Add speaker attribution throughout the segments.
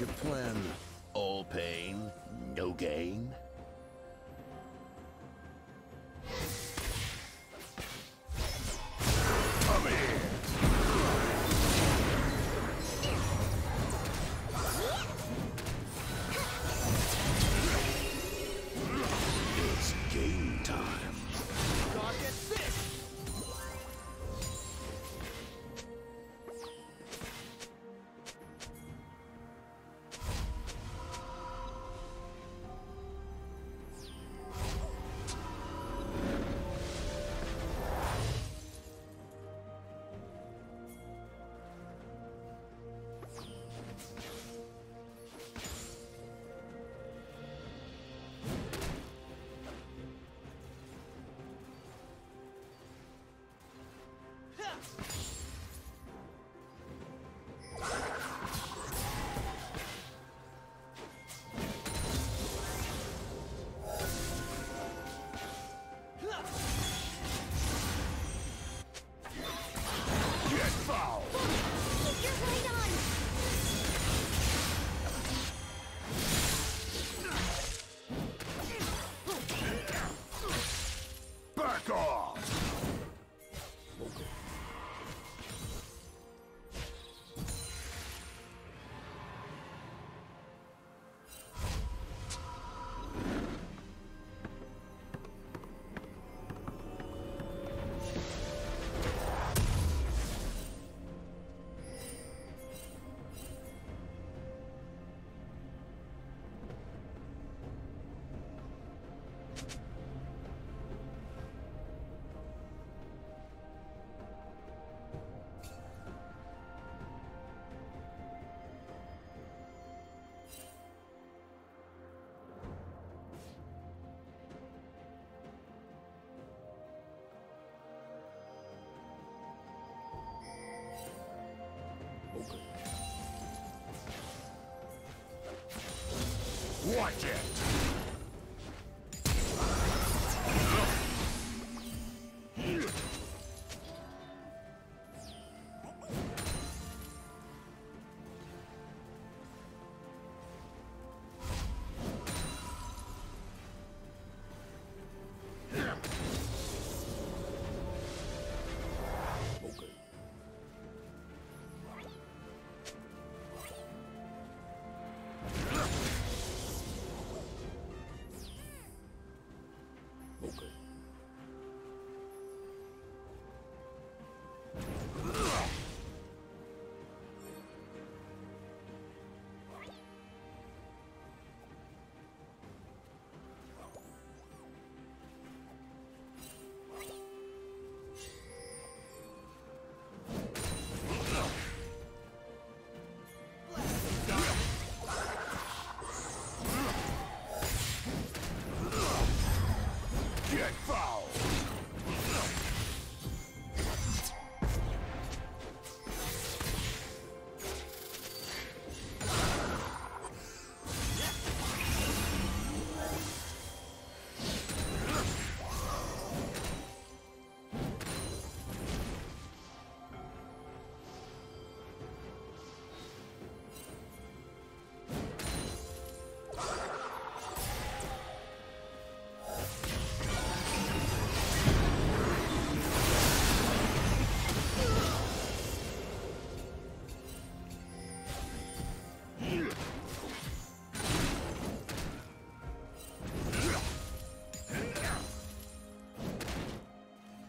Speaker 1: your plan? All pain, no gain?
Speaker 2: Watch it!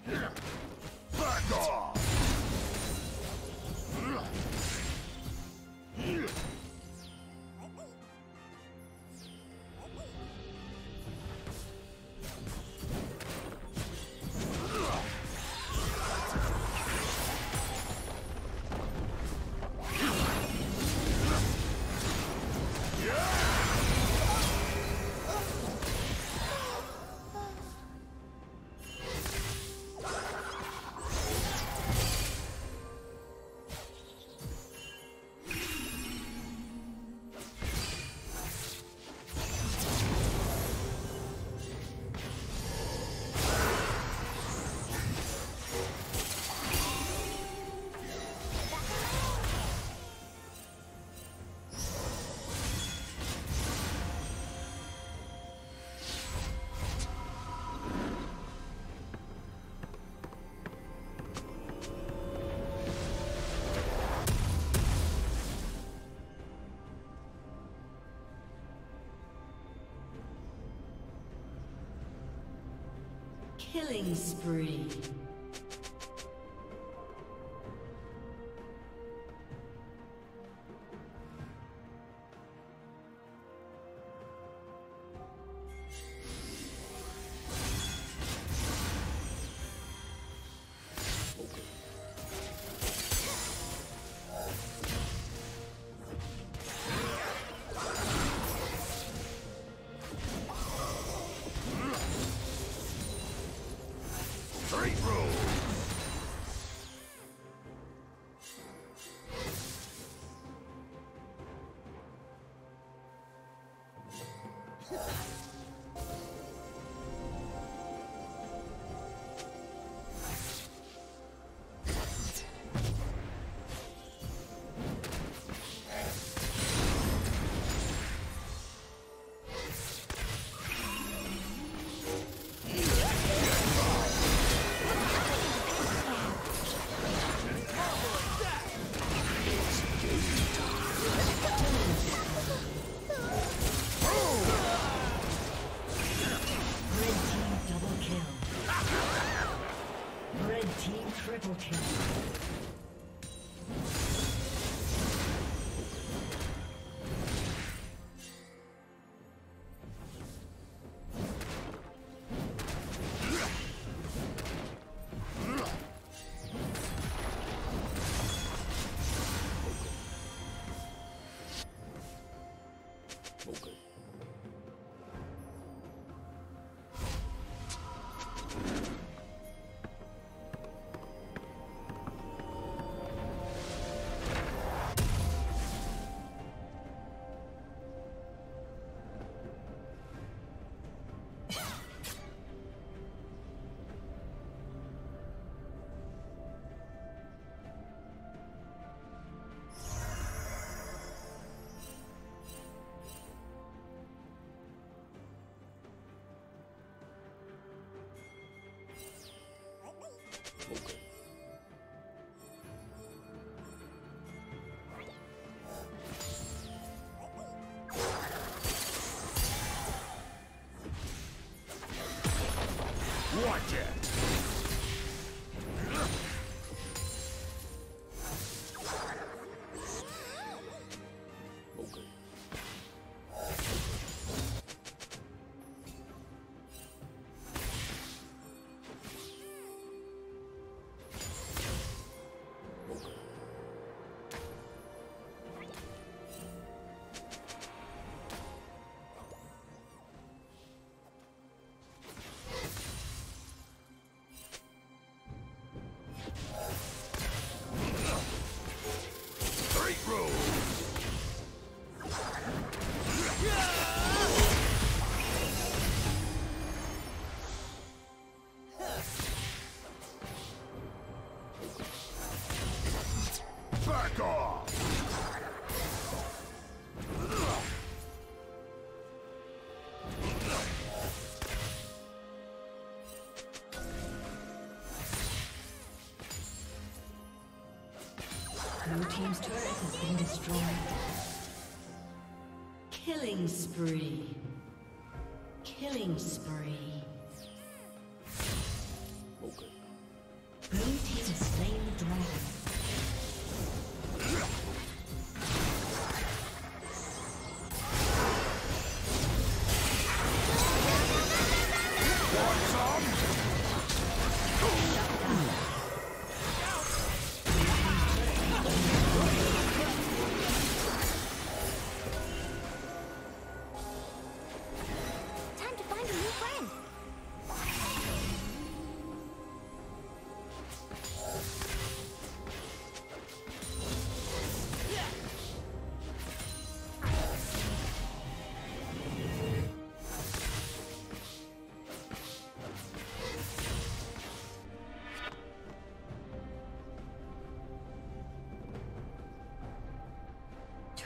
Speaker 2: Yeah.
Speaker 3: Killing spree. Blue Team's turret has been destroyed. Killing spree. Killing spree.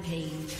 Speaker 3: Rampage.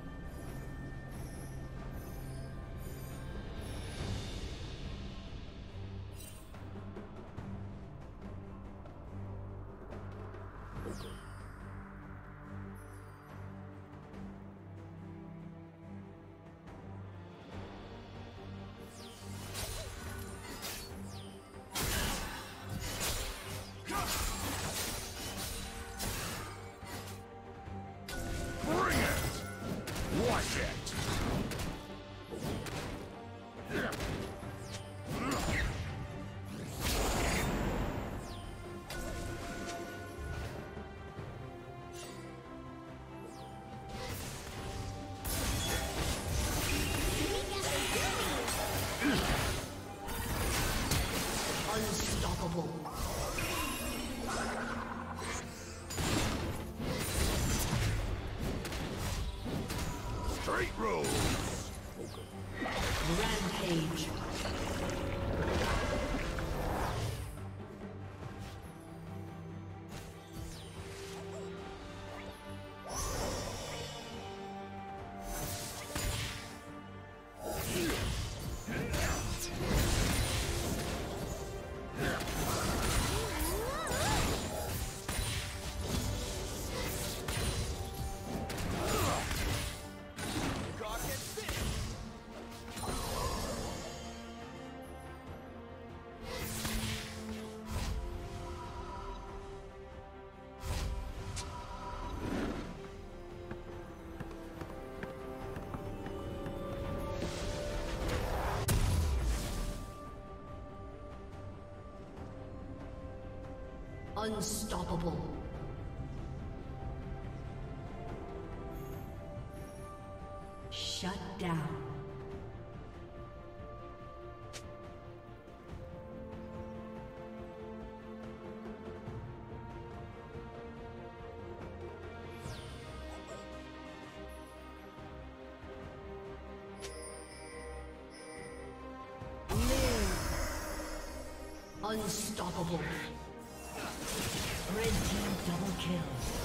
Speaker 3: Unstoppable. Shut down. Unstoppable. Kill.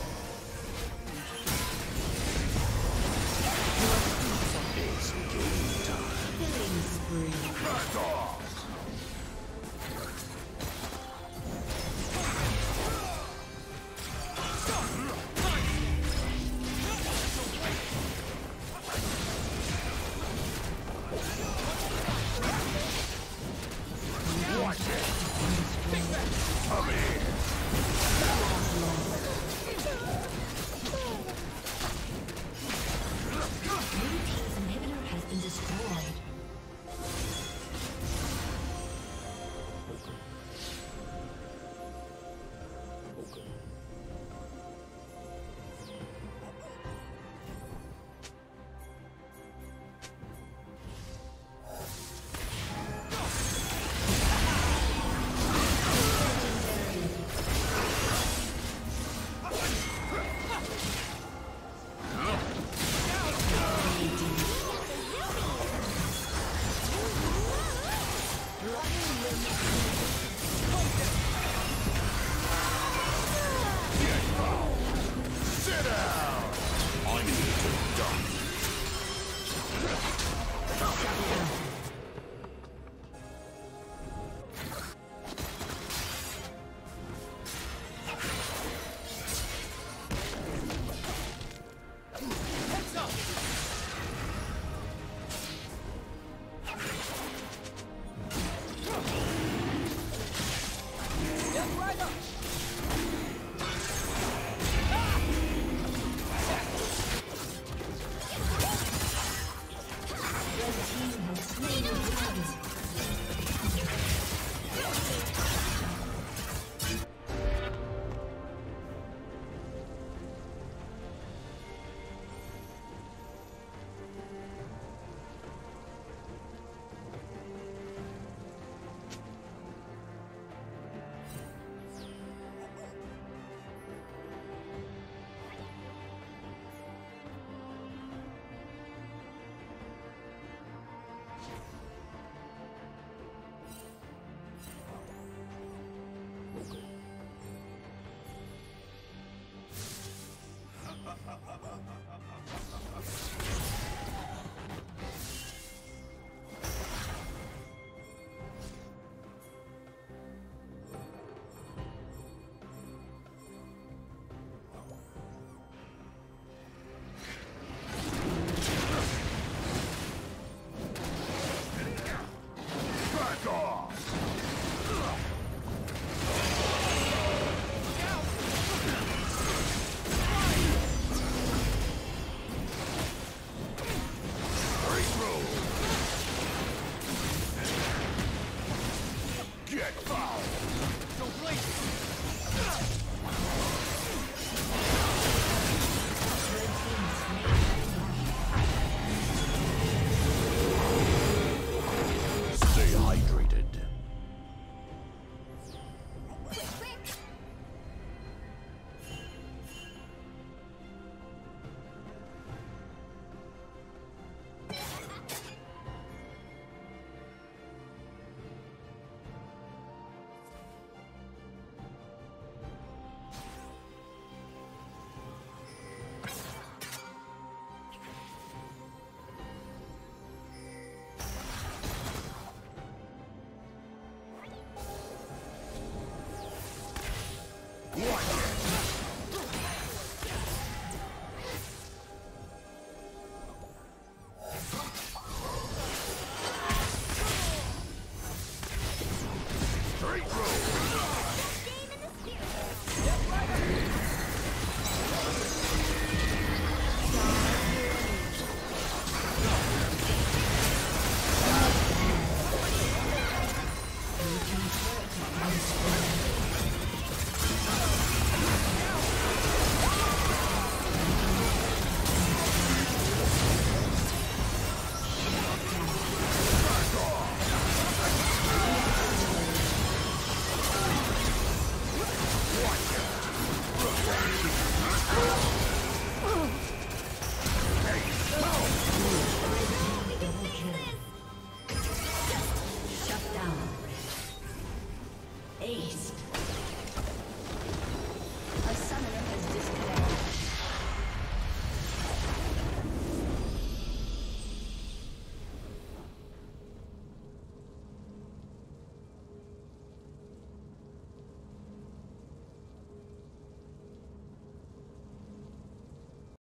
Speaker 3: One.